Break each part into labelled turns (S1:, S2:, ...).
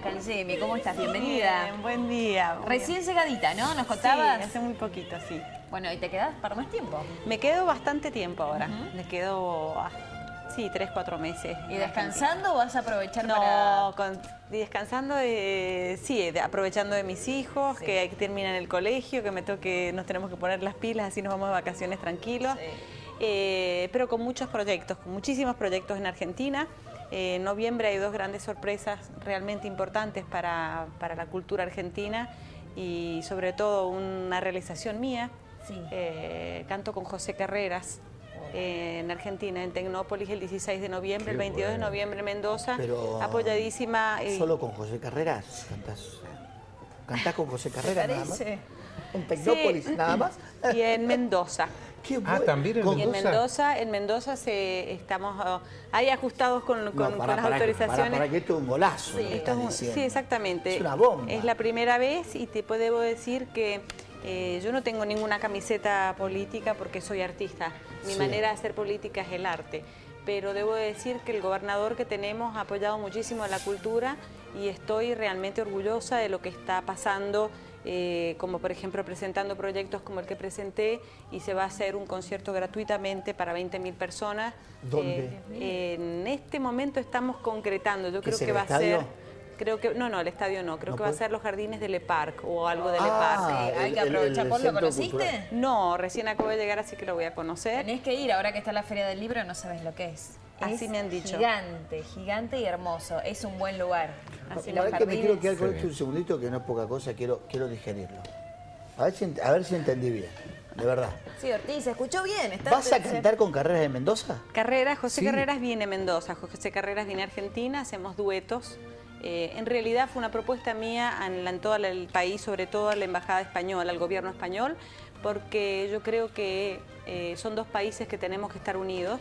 S1: Verónica ¿cómo estás? Bienvenida.
S2: Bien, buen día.
S1: Recién llegadita, ¿no? ¿Nos
S2: Sí,
S1: contabas?
S2: hace muy poquito, sí.
S1: Bueno, ¿y te quedás para más tiempo?
S2: Me quedo bastante tiempo ahora. Me quedo, ah, sí, tres, cuatro meses.
S1: ¿Y descansando o vas a aprovechar
S2: No,
S1: para...?
S2: con- y descansando, eh, sí, de- aprovechando de mis hijos,
S1: Sí.
S2: que terminan el colegio, que me toque, nos tenemos que poner las pilas, así nos vamos de vacaciones tranquilos.
S1: Sí.
S2: Eh, pero con muchos proyectos, con muchísimos proyectos en Argentina. Eh, en noviembre hay dos grandes sorpresas realmente importantes para, para la cultura argentina y sobre todo una realización mía.
S1: Sí.
S2: Eh, canto con José Carreras en Argentina, en Tecnópolis, el 16 de noviembre, el
S3: Qué
S2: 22 de
S3: bueno.
S2: noviembre en Mendoza,
S4: Pero,
S2: apoyadísima.
S4: ¿Solo con José Carreras? ¿Cantás, cantás con José Carreras nada más? ¿En Tecnópolis
S2: Sí.
S4: nada más?
S2: Y en Mendoza.
S4: Qué
S3: Ah, ¿también en
S2: Y en
S3: Mendoza?
S2: Mendoza, en Mendoza se, estamos ah, ahí ajustados con, con-
S4: No,
S2: con
S4: pará,
S2: las autorizaciones.
S4: Pará, que esto es un golazo. que
S2: Esto es un- sí, exactamente.
S4: Es una bomba.
S2: Es la primera vez y te puedo decir que eh, yo no tengo ninguna camiseta política porque soy artista. Mi
S4: Sí.
S2: manera de hacer política es el arte. Pero debo decir que el gobernador que tenemos ha apoyado muchísimo a la cultura y estoy realmente orgullosa de lo que está pasando, eh, como por ejemplo presentando proyectos como el que presenté y se va a hacer un concierto gratuitamente para 20.000 personas.
S4: ¿Dónde?
S2: Eh, en este momento estamos concretando, yo
S4: ¿Qué
S2: creo que va a ser... Creo que, no, no, el estadio no, creo
S4: ¿No
S2: que va a ser los jardines de Le Parc o algo de Le
S4: Ah,
S2: Parc.
S1: hay que aprovechar. ¿Vos lo conociste?
S4: cultural.
S2: No, recién acabo de llegar, así que lo voy a conocer.
S1: Tenés que ir, ahora que está la Feria del Libro no sabes lo que es.
S2: Así
S1: Es
S2: me han dicho.
S1: Gigante, gigante y hermoso. Es un buen lugar. Así
S4: La verdad que me quiero quedar con
S3: Sí.
S4: esto un segundito, que no es poca cosa, quiero, quiero digerirlo. A ver, si, a ver si entendí bien, de verdad.
S1: Sí, Ortiz, se escuchó bien. Está
S4: ¿Vas a cantar con Carreras de Mendoza?
S2: Carreras, José
S4: Sí.
S2: Carreras viene a Mendoza, José Carreras viene a Argentina, hacemos duetos. Eh, en realidad fue una propuesta mía en, la- en todo el país, sobre todo a la Embajada Española, al gobierno español, porque yo creo que eh, son dos países que tenemos que estar unidos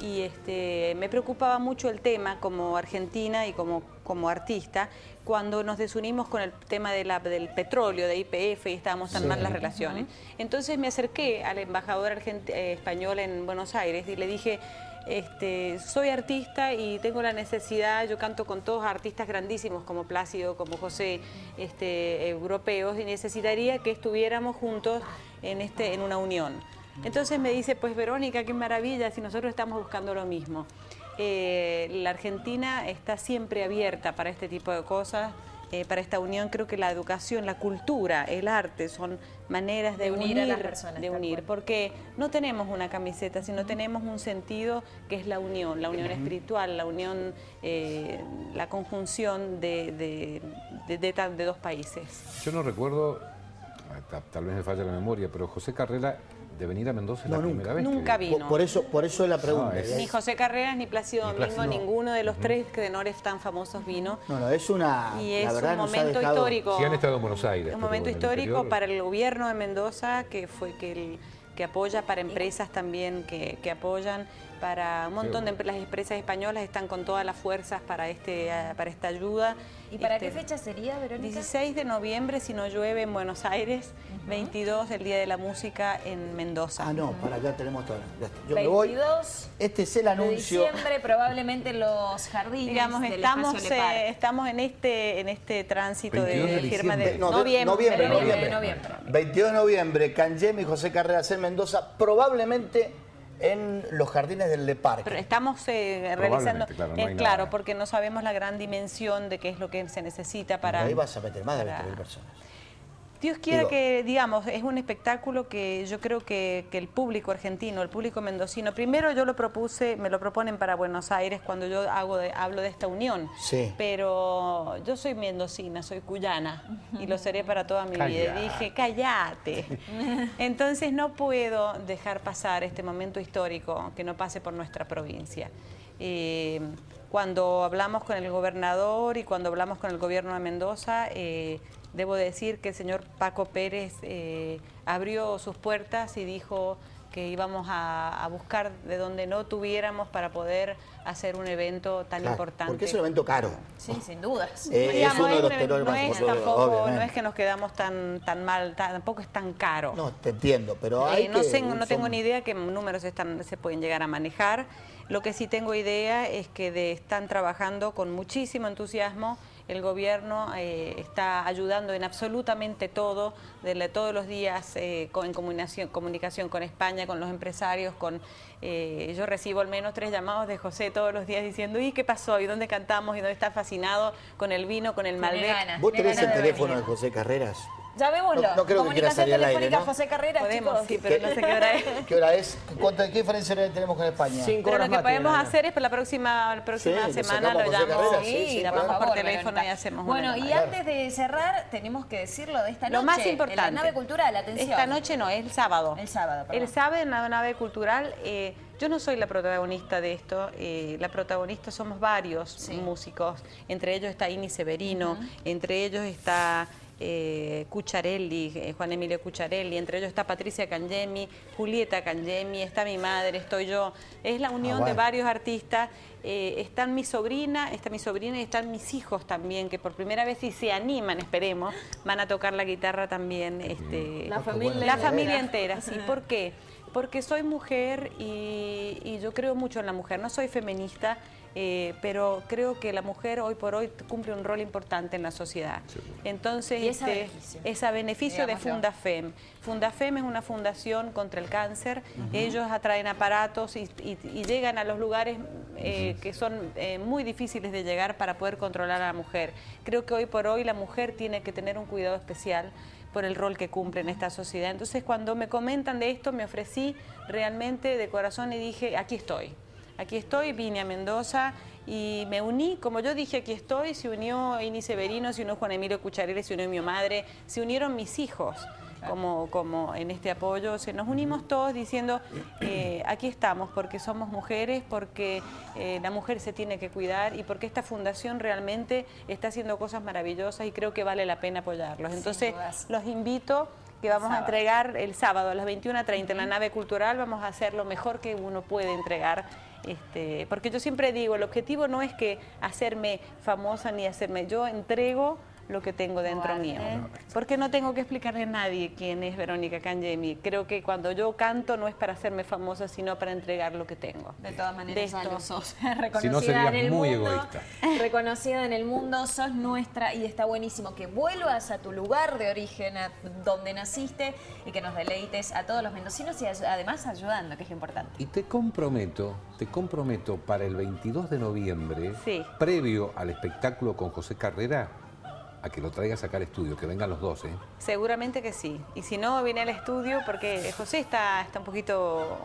S2: y este, me preocupaba mucho el tema como argentina y como, como artista cuando nos desunimos con el tema de la- del petróleo, de IPF y estábamos tan
S4: Sí.
S2: mal las relaciones. Entonces me acerqué al embajador argent- eh, español en Buenos Aires y le dije, este, soy artista y tengo la necesidad, yo canto con todos artistas grandísimos como Plácido, como José, este, europeos, y necesitaría que estuviéramos juntos en, este, en una unión. Entonces me dice, pues Verónica, qué maravilla, si nosotros estamos buscando lo mismo. Eh, la Argentina está siempre abierta para este tipo de cosas, eh, para esta unión. Creo que la educación, la cultura, el arte son maneras de,
S1: De unir
S2: unir,
S1: a las personas,
S2: de unir, porque no tenemos una camiseta, sino tenemos un sentido que es la unión, la unión espiritual, la unión, eh, la conjunción de, de- de- de ta- de dos países.
S3: Yo no recuerdo, ah, ta- tal vez me falla la memoria, pero José Carrera de venir a Mendoza es
S4: No,
S3: la
S4: nunca.
S3: primera vez.
S2: Nunca vino.
S4: Por, por eso, por eso es la pregunta.
S3: No, es-
S2: Ni José Carreras, ni Plácido
S3: Ni
S2: Domingo,
S3: Plácido.
S2: ninguno de los tres tenores tan famosos vino.
S4: No, no, es una.
S2: Y
S4: la
S2: es
S4: verdad
S2: un momento
S4: dejado-
S2: histórico.
S3: Sí han estado en Buenos Aires.
S2: Un momento histórico
S3: interior-
S2: para el gobierno de Mendoza, que fue que, el- que apoya para empresas también que, que apoyan, para un montón de empre- las empresas españolas están con todas las fuerzas para este para esta ayuda.
S1: ¿Y para
S2: Este,
S1: qué fecha sería, Verónica?
S2: 16 de noviembre, si no llueve, en Buenos Aires. 22, el Día de la Música en Mendoza.
S4: Ah, no, para acá tenemos todo. Yo me voy.
S1: 22
S4: Este es el
S1: de
S4: anuncio.
S1: diciembre, probablemente en los jardines
S2: Digamos,
S1: del
S2: estamos, eh, estamos en este en este tránsito
S3: 22
S2: de,
S3: de
S2: firma de.
S4: No, de-
S2: Noviembre,
S4: noviembre.
S1: noviembre.
S4: 22 de noviembre, Cangemi y José Carreras en Mendoza, probablemente en los jardines del Le Parque.
S2: Pero estamos eh, realizando,
S3: claro, no
S2: eh,
S3: hay
S2: claro,
S3: nada.
S2: porque no sabemos la gran dimensión de qué es lo que se necesita para...
S4: Ahí vas a meter más de
S2: para-
S4: 20.000 personas.
S2: Dios quiera
S4: Digo-
S2: que, digamos, es un espectáculo que yo creo que, que el público argentino, el público mendocino, primero yo lo propuse, me lo proponen para Buenos Aires cuando yo hago de- hablo de esta unión,
S4: Sí.
S2: pero yo soy mendocina, soy cuyana y lo seré para toda mi vida. Y dije, cállate. Entonces no puedo dejar pasar este momento histórico que no pase por nuestra provincia. Eh, cuando hablamos con el gobernador y cuando hablamos con el gobierno de Mendoza, eh, debo decir que el señor Paco Pérez eh, abrió sus puertas y dijo que íbamos a, a buscar de donde no tuviéramos para poder hacer un evento tan
S4: Claro,
S2: importante.
S4: Porque es un evento caro.
S1: Sí, sin dudas.
S4: Eh, es uno de los
S2: no
S4: más
S2: es tampoco, no es que nos quedamos tan tan mal, tampoco es tan caro.
S4: No, te entiendo, pero
S2: Eh,
S4: hay
S2: no
S4: que-
S2: sé, no tengo ni idea qué números están, se pueden llegar a manejar. Lo que sí tengo idea es que de- están trabajando con muchísimo entusiasmo el gobierno eh, está ayudando en absolutamente todo, de todos los días eh, en comunicación, comunicación con España, con los empresarios, con eh, yo recibo al menos tres llamados de José todos los días diciendo, ¿y qué pasó? ¿Y dónde cantamos? ¿Y dónde está fascinado con el vino, con el Malbec?
S4: ¿Vos tenés el teléfono de José Carreras?
S1: Llamémoslo.
S4: No, no creo que quiera salir al aire, ¿no?
S1: José Carreras,
S2: Podemos,
S1: chicos.
S2: sí, pero no sé qué hora es.
S4: ¿Qué hora es? ¿Cuánto, ¿Qué diferencia horaria tenemos con España?
S5: Cinco
S2: Pero
S5: horas
S2: lo que podemos
S5: tiene,
S2: hacer es para la próxima, la próxima
S4: Sí,
S2: semana lo
S4: Carreras, sí, sí,
S2: llamamos
S4: por
S2: teléfono
S1: Verónica.
S2: y hacemos
S1: Bueno,
S2: una
S1: y
S2: llamada.
S1: antes de cerrar, tenemos que decirlo de esta noche.
S2: Lo más
S1: En
S2: importante.
S1: la nave cultural, atención.
S2: Esta noche no, es el sábado.
S1: El sábado, perdón.
S2: El sábado en la nave cultural, eh, yo no soy la protagonista de esto, eh, la protagonista somos varios
S1: Sí.
S2: músicos, entre ellos está Ini Severino, entre ellos está eh, Cucharelli, eh, Juan Emilio Cucharelli, entre ellos está Patricia Cangemi, Julieta Cangemi, está mi madre, estoy yo. Es la unión
S4: Ah, bueno.
S2: de varios artistas. eh, están mi sobrina, está mi sobrina y están mis hijos también, que por primera vez si se animan, esperemos, van a tocar la guitarra también. Este,
S5: La familia
S2: la
S5: entera.
S2: familia entera, sí. ¿Por qué? Porque soy mujer y, y yo creo mucho en la mujer. No soy feminista, eh, pero creo que la mujer hoy por hoy cumple un rol importante en la sociedad. Entonces,
S1: Y es a
S2: este,
S1: beneficio.
S2: es a beneficio de. Fundafem. Fundafem es una fundación contra el cáncer. Ellos atraen aparatos y, y- y llegan a los lugares eh, que son eh, muy difíciles de llegar para poder controlar a la mujer. Creo que hoy por hoy la mujer tiene que tener un cuidado especial por el rol que cumple en esta sociedad. Entonces, cuando me comentan de esto, me ofrecí realmente de corazón y dije, aquí estoy. Aquí estoy, vine a Mendoza y me uní, como yo dije, aquí estoy, se unió Ini Severino, se unió Juan Emilio Cucharelli, se unió mi madre, se unieron mis hijos como, como en este apoyo, se nos unimos todos diciendo, eh, aquí estamos porque somos mujeres, porque eh, la mujer se tiene que cuidar y porque esta fundación realmente está haciendo cosas maravillosas y creo que vale la pena apoyarlos. Entonces, los invito que vamos a entregar el sábado a las 21.30 en la nave cultural, vamos a hacer lo mejor que uno puede entregar. Este, porque yo siempre digo, el objetivo no es que hacerme famosa ni hacerme, yo entrego lo que tengo dentro
S1: Arte.
S2: mío. Porque no tengo que explicarle a nadie quién es Verónica Cangemi. Creo que cuando yo canto no es para hacerme famosa, sino para entregar lo que tengo.
S1: De todas
S2: De
S1: maneras,
S2: esto.
S1: algo sos reconocida
S3: Si no, serías
S1: en el
S3: muy
S1: mundo.
S3: egoísta.
S1: Reconocida en el mundo, sos nuestra y está buenísimo que vuelvas a tu lugar de origen, a donde naciste y que nos deleites a todos los mendocinos y además ayudando, que es lo importante.
S3: Y te comprometo, te comprometo para el 22 de noviembre,
S2: Sí.
S3: previo al espectáculo con José Carrera, a que lo traigas acá al estudio, que vengan los dos, ¿eh?
S2: Seguramente que sí. Y si no, viene al estudio porque José está, está un poquito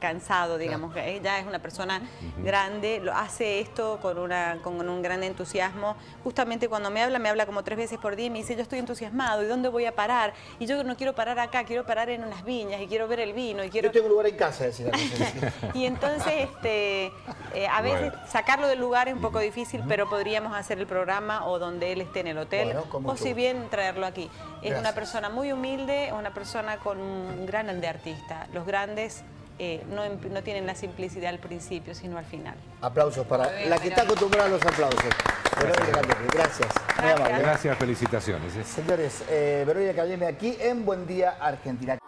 S2: cansado, digamos, que ella es una persona grande, lo hace esto con, una, con un gran entusiasmo. Justamente cuando me habla, me habla como tres veces por día y me dice, yo estoy entusiasmado, ¿y dónde voy a parar? Y yo no quiero parar acá, quiero parar en unas viñas y quiero ver el vino y quiero...
S4: Yo tengo un lugar en casa, decía.
S2: Y entonces, este, eh, a veces
S3: Bueno.
S2: sacarlo del lugar es un poco difícil, pero podríamos hacer el programa o donde él esté en el hotel,
S4: Bueno,
S2: o si bien traerlo aquí. Es
S4: Gracias.
S2: una persona muy humilde, una persona con un gran de artista. Los grandes eh, no, em- no tienen la simplicidad al principio, sino al final.
S4: Aplausos para
S1: bien,
S4: la que está acostumbrada a los aplausos. Verónica gracias. Muy amable.
S3: Gracias, felicitaciones. ¿eh?
S4: Señores, eh, Verónica Caldemi aquí en Buen Día Argentina.